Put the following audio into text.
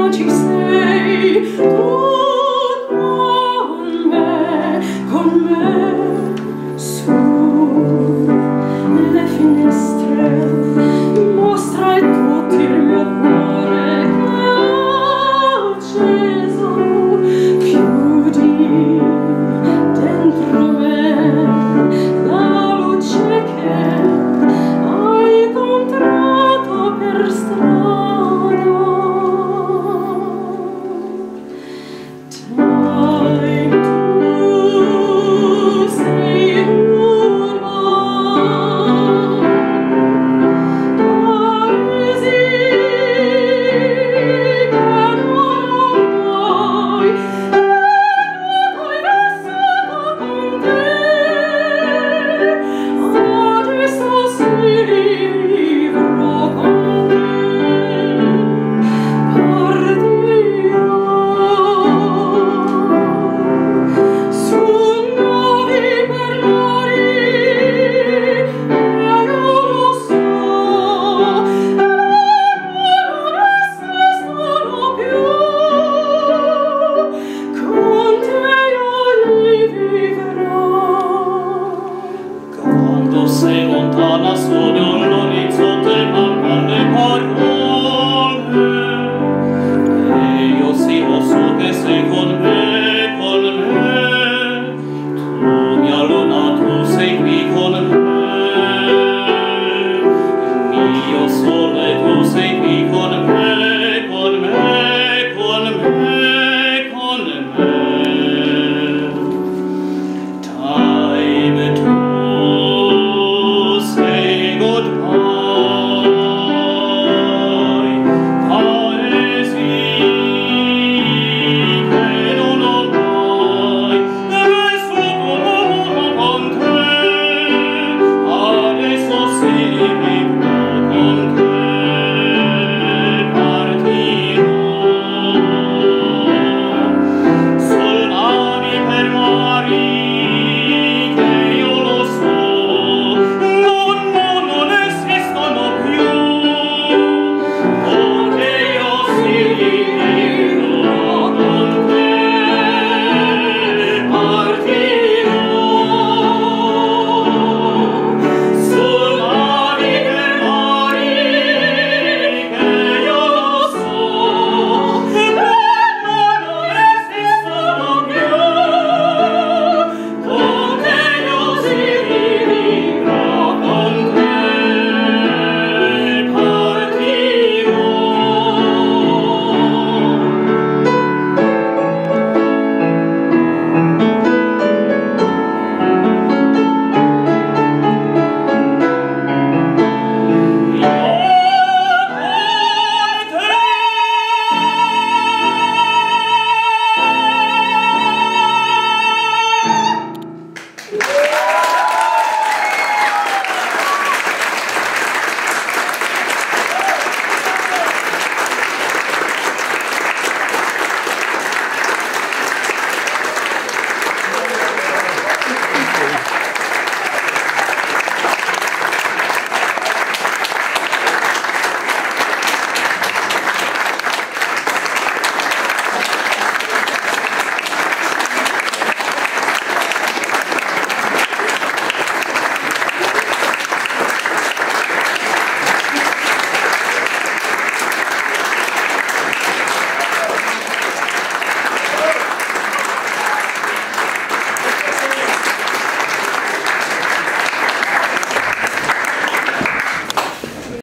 what you say.